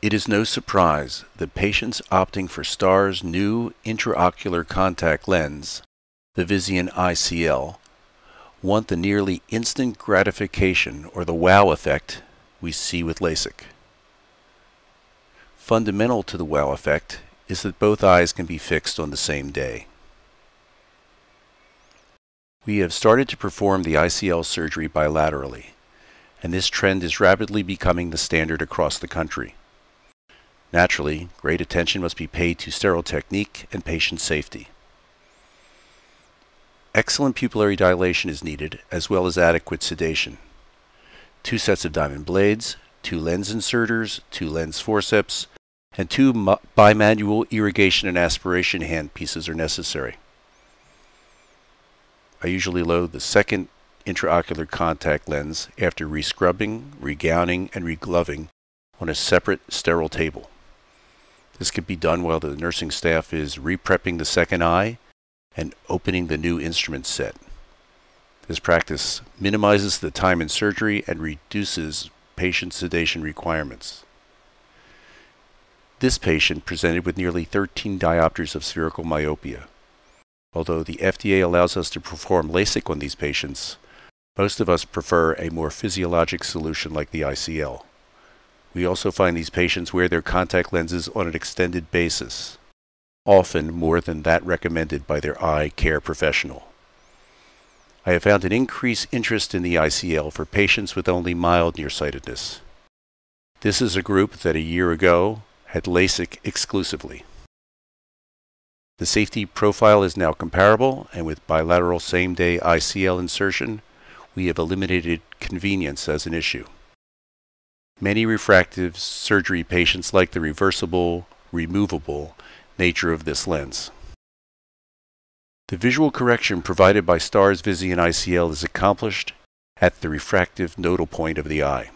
It is no surprise that patients opting for STAAR's new intraocular contact lens, the Visian ICL, want the nearly instant gratification or the wow effect we see with LASIK. Fundamental to the wow effect is that both eyes can be fixed on the same day. We have started to perform the ICL surgery bilaterally, and this trend is rapidly becoming the standard across the country. Naturally, great attention must be paid to sterile technique and patient safety. Excellent pupillary dilation is needed, as well as adequate sedation. Two sets of diamond blades, two lens inserters, two lens forceps, and two bimanual irrigation and aspiration hand pieces are necessary. I usually load the second intraocular contact lens after rescrubbing, regowning, and regloving on a separate sterile table. This can be done while the nursing staff is reprepping the second eye and opening the new instrument set. This practice minimizes the time in surgery and reduces patient sedation requirements. This patient presented with nearly 13 diopters of spherical myopia. Although the FDA allows us to perform LASIK on these patients, most of us prefer a more physiologic solution like the ICL. We also find these patients wear their contact lenses on an extended basis, often more than that recommended by their eye care professional. I have found an increased interest in the ICL for patients with only mild nearsightedness. This is a group that a year ago had LASIK exclusively. The safety profile is now comparable, and with bilateral same-day ICL insertion, we have eliminated convenience as an issue. Many refractive surgery patients like the reversible, removable nature of this lens. The visual correction provided by STAAR's Visian ICL is accomplished at the refractive nodal point of the eye.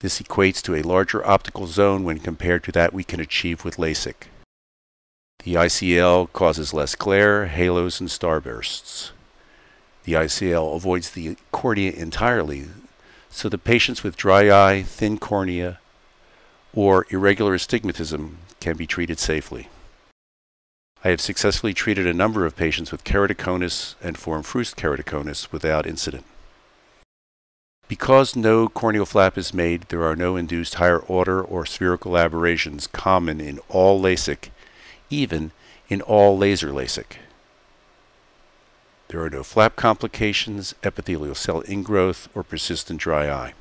This equates to a larger optical zone when compared to that we can achieve with LASIK. The ICL causes less glare, halos, and starbursts. The ICL avoids the cornea entirely, so the patients with dry eye, thin cornea, or irregular astigmatism can be treated safely. I have successfully treated a number of patients with keratoconus and forme-fruste keratoconus without incident. Because no corneal flap is made, there are no induced higher order or spherical aberrations common in all LASIK, even in all laser LASIK. There are no flap complications, epithelial cell ingrowth, or persistent dry eye.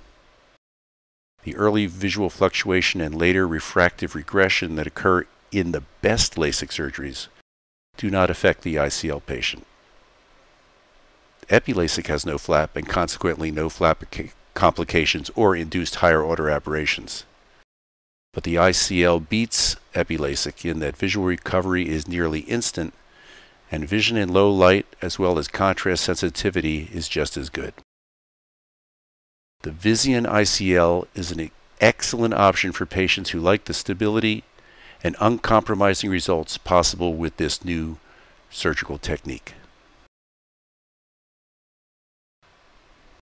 The early visual fluctuation and later refractive regression that occur in the best LASIK surgeries do not affect the ICL patient. Epi-LASIK has no flap and consequently no flap complications or induced higher order aberrations. But the ICL beats Epi-LASIK in that visual recovery is nearly instant and vision in low light as well as contrast sensitivity is just as good. The Visian ICL is an excellent option for patients who like the stability and uncompromising results possible with this new surgical technique.